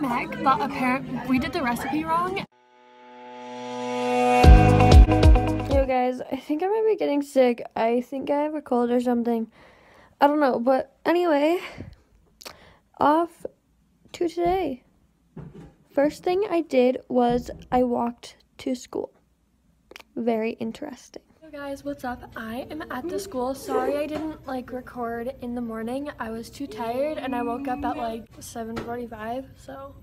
ec, but apparently we did the recipe wrong. Yo guys, I think I might be getting sick. I think I have a cold or something. I don't know, but anyway, off to today. First thing I did was I walked to school. Very interesting. Hey guys, what's up? I am at the school. Sorry I didn't like record in the morning. I was too tired and I woke up at like 7:45. So,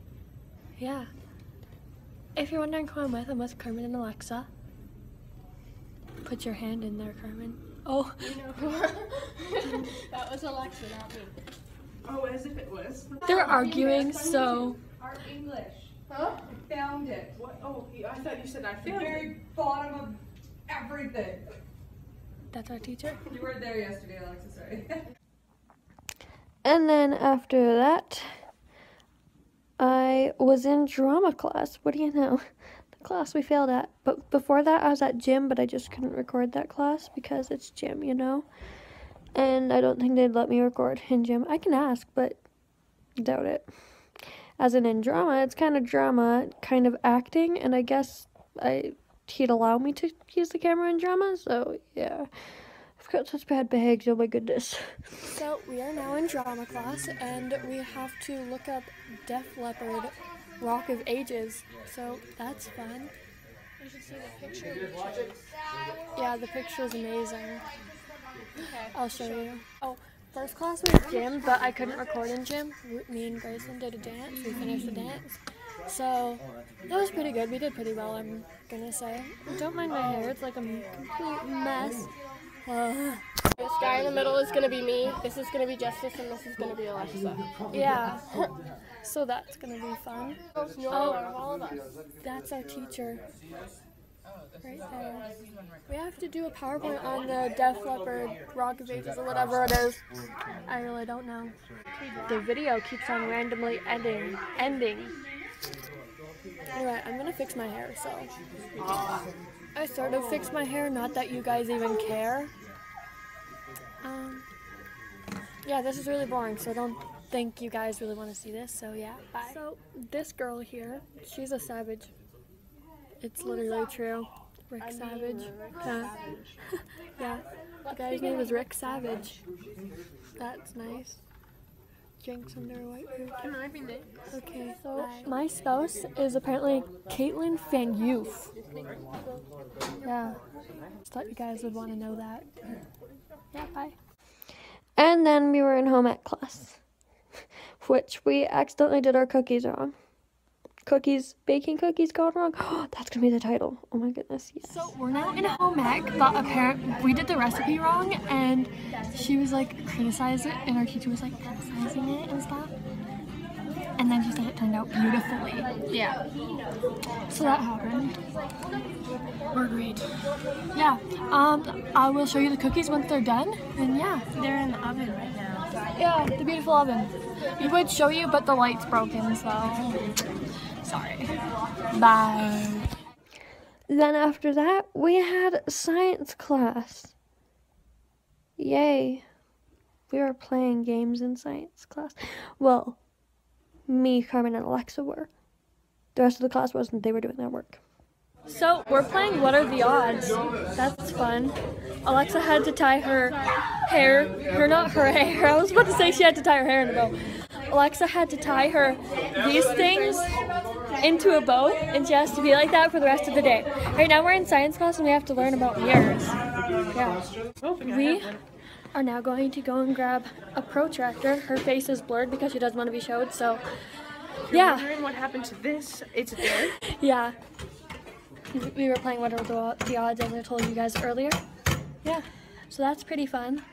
yeah. If you're wondering who I'm with, I'm with Carmen and Alexa. Put your hand in there, Carmen. Oh, That was Alexa, not me. Oh, as if it was. they're arguing, so Art English. Huh? I found it. What? Oh, I thought you said I found it. Very bottom of everything. that's our teacher. You weren't there yesterday, Alexa. Sorry. And then after that, I was in drama class. What do you know? The class we failed at. But before that, I was at gym, but I just couldn't record that class because it's gym, you know? And I don't think they'd let me record in gym. I can ask, but doubt it. As in in drama, it's kind of drama, kind of acting, and I guess I he'd allow me to use the camera in drama, so yeah. I've got such bad bags, oh my goodness. So we are now in drama class and we have to look up Def Leppard Rock of Ages. So that's fun. You should see the picture. Yeah, the picture is amazing. I'll show you. Oh, first class was gym, but I couldn't record in gym. Me and Grayson did a dance. We finished the dance. So that was pretty good. We did pretty well, I'm gonna say. Don't mind my hair, it's like a complete mess. Uh, This guy in the middle is gonna be me. This is gonna be Justice, and this is gonna be Alexa. yeah. So that's gonna be fun. Us. That's our teacher. Right there. We have to do a PowerPoint on the Def Leppard Rock of Ages or whatever it is. I really don't know. The video keeps on randomly ending. Ending. Anyway, I'm gonna fix my hair, so. I sort of fixed my hair, not that you guys even care. Um, yeah, this is really boring, so I don't think you guys really want to see this, so yeah, bye. So, this girl here, she's a savage. It's literally true. Rick Savage. Huh? yeah, the guy's name is Rick Savage. That's nice. Drinks under a white roof. Can I be next? Okay, so my spouse is apparently Caitlin Van Youth. Yeah, just thought you guys would want to know that. Yeah, bye. And then we were in home ec class, which we accidentally did our cookies wrong. Cookies, baking cookies gone wrong. That's gonna be the title. Oh my goodness, yes. So we're now in home ec, but apparently we did the recipe wrong, and she was like criticized it, and our teacher was like criticizing it and stuff. And then she said it turned out beautifully. Yeah. So that happened. We're great. Yeah. Um, I will show you the cookies once they're done, and yeah. They're in the oven right now. Yeah, the beautiful oven. We would show you, but the light's broken, so sorry. Bye. Then after that, we had science class. Yay. We were playing games in science class. Well, me, Carmen, and Alexa were. The rest of the class wasn't. They were doing their work. So we're playing What Are the Odds? That's fun. Alexa had to tie her hair, her not her hair. I was about to say she had to tie her hair in a bow. Alexa had to tie her these things into a bow, and she has to be like that for the rest of the day. Right now we're in science class and we have to learn about mirrors. Yeah. We are now going to go and grab a protractor. Her face is blurred because she doesn't want to be showed. So, yeah. Wondering what happened to this? It's there. Yeah. We were playing What Are the, Odds as I told you guys earlier. Yeah. So that's pretty fun.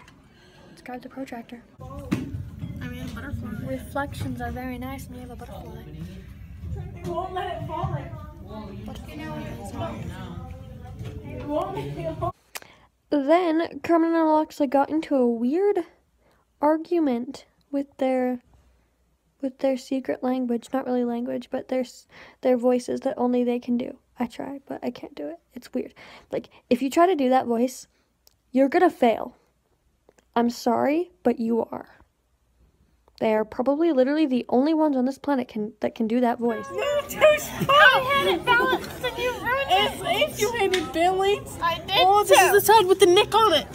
Let's grab the protractor. I mean, butterfly. Reflections are very nice when you have a butterfly. Won't let it fall. Then Carmen and Alexa got into a weird argument with their with their secret language, not really language, but their their voices that only they can do. I try, but I can't do it. It's weird. Like if you try to do that voice, you're going to fail. I'm sorry, but you are. They are probably literally the only ones on this planet can that can do that voice. I had it balanced and you ruined it. If you had it balanced. I did Oh, this is the side with the nick on it.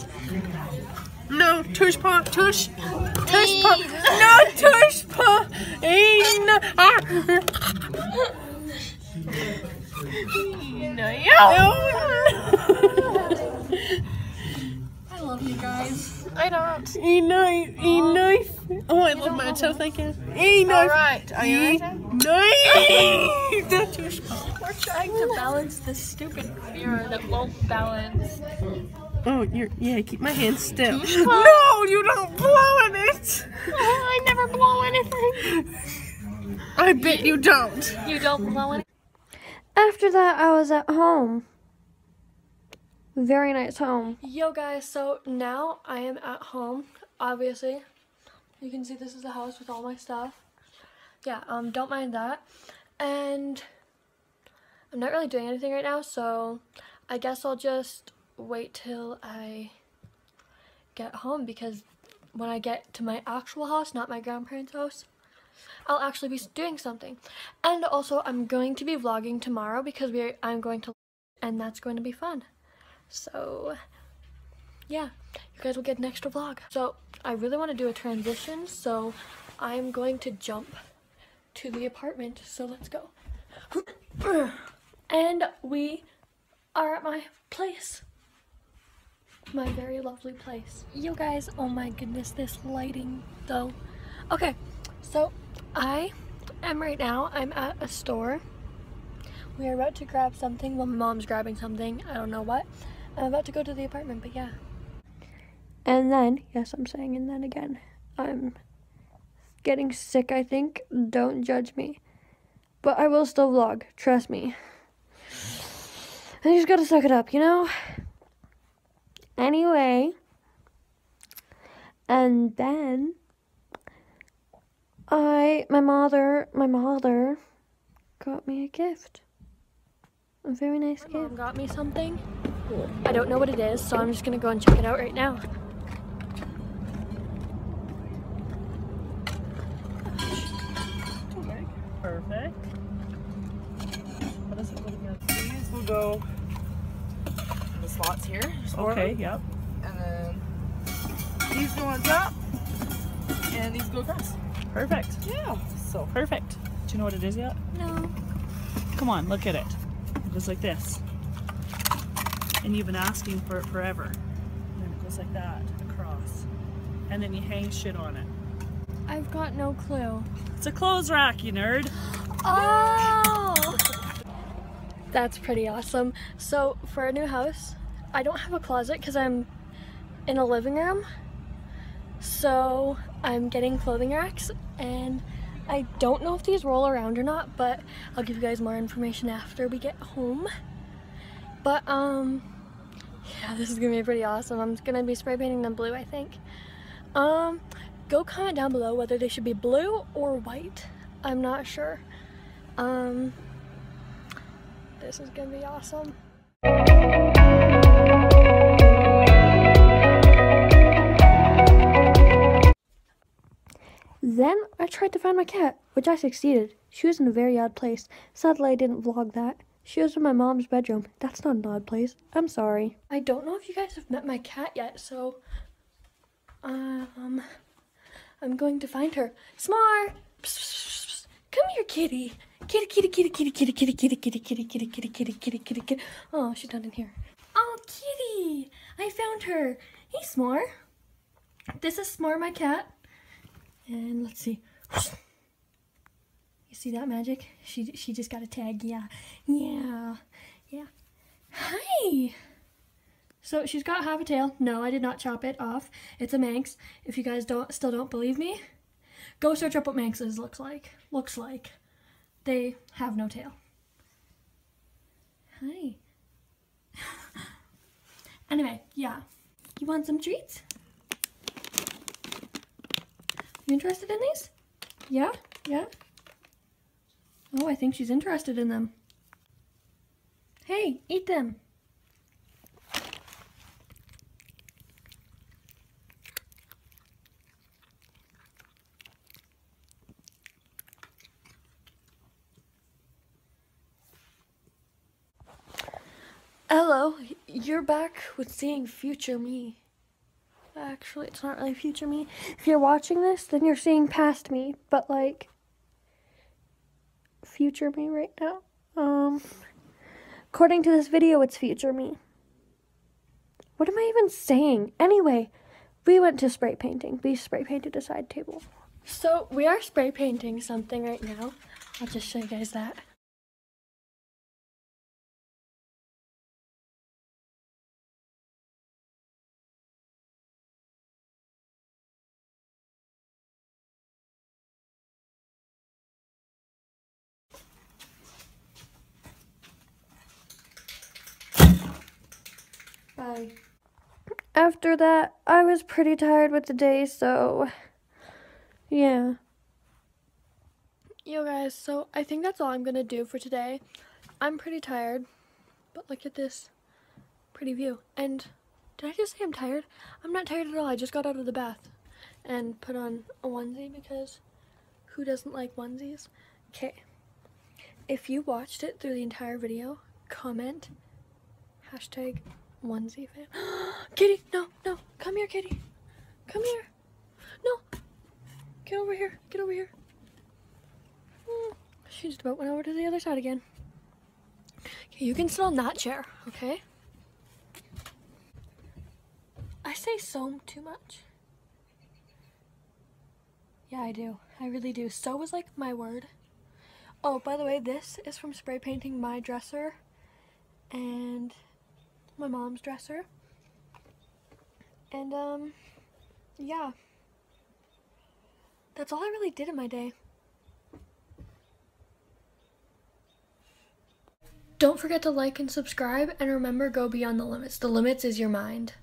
No, tush paw, tush, tush paw, no tush paw, ain't no. Ah. I love you guys. I don't. A knife, a knife. Oh, I love my toe, thank you. A knife. Alright, are you A ready? knife. The tush paw. We're trying to balance this stupid mirror that won't balance. Oh, you're yeah. Keep my hands still. No, you don't blow in it. Oh, I never blow anything. I bet you don't. You don't blow anything. After that, I was at home. Very nice home. Yo guys, so now I am at home, obviously. You can see this is the house with all my stuff. Yeah, um, don't mind that. And I'm not really doing anything right now, so I guess I'll just wait till I get home because when I get to my actual house, not my grandparents' house, I'll actually be doing something. And also, I'm going to be vlogging tomorrow because we I'm going to and that's going to be fun. So, yeah, you guys will get an extra vlog. So, I really want to do a transition, so I'm going to jump to the apartment. So, let's go. and we are at my place. My very lovely place. You guys, oh my goodness, this lighting though. Okay, so I am right now, I'm at a store. We are about to grab something. Well, my mom's grabbing something. I don't know what. I'm about to go to the apartment, but yeah. And then, yes, I'm saying and then again. I'm getting sick, I think. Don't judge me. But I will still vlog. Trust me. I just gotta suck it up, you know? Anyway. And then I my mother my mother got me a gift. A very nice Mom gift. got me something. I don't know what it is, so I'm just gonna go and check it out right now. Perfect. What is it? What do we got? These will go. the slots here. Okay. Yep. And then these go on top, and these go across. Perfect. Yeah. So Perfect. Do you know what it is yet? No. Come on, look at it. It goes like this. And you've been asking for it forever. And then it goes like that across. And then you hang shit on it. I've got no clue. It's a clothes rack, you nerd. Oh! That's pretty awesome. So, for a new house, I don't have a closet because I'm in a living room. So, I'm getting clothing racks and I don't know if these roll around or not, but I'll give you guys more information after we get home. But, um, yeah, this is gonna be pretty awesome. I'm gonna be spray painting them blue, I think. Um, go comment down below whether they should be blue or white. I'm not sure. Um, this is gonna be awesome. Then I tried to find my cat, which I succeeded. She was in a very odd place. Sadly, I didn't vlog that. She was in my mom's bedroom. That's not an odd place. I'm sorry. I don't know if you guys have met my cat yet, so um, I'm going to find her. Smar, come here, kitty. Kitty, kitty, kitty, kitty, kitty, kitty, kitty, kitty, kitty, kitty, kitty, kitty, kitty, kitty, kitty. Oh, she's not in here. Oh, kitty! I found her. Hey, Smar. This is Smar, my cat. And let's see. You see that magic? She she just got a tag. Yeah, yeah, yeah. Hi. So she's got half a tail. No, I did not chop it off. It's a Manx. If you guys don't still don't believe me, go search up what Manxes looks like. Looks like. They have no tail. Hi. anyway, yeah. You want some treats? You interested in these? Yeah? Yeah? Oh, I think she's interested in them. Hey, eat them. Hello, you're back with seeing future me. Actually, it's not really future me. If you're watching this, then you're seeing past me, but like future me right now. Um according to this video, it's future me. What am I even saying? Anyway, we went to spray painting. We spray painted a side table. So, we are spray painting something right now. I'll just show you guys that. Bye. After that, I was pretty tired with the day, so yeah. Yo guys, so I think that's all I'm gonna do for today. I'm pretty tired, but look at this pretty view. And did I just say I'm tired? I'm not tired at all. I just got out of the bath and put on a onesie because who doesn't like onesies? Okay. If you watched it through the entire video, comment hashtag onesie fan. Kitty, no, no, come here, Kitty. Come here. No. Get over here. Get over here. Mm, She just about went over to the other side again. Okay, you can sit on that chair, okay? I say so too much. Yeah, I do. I really do. So was like my word. Oh, by the way, this is from spray painting my dresser and my mom's dresser. And um yeah. That's all I really did in my day. Don't forget to like and subscribe and remember go beyond the limits. The limits is your mind.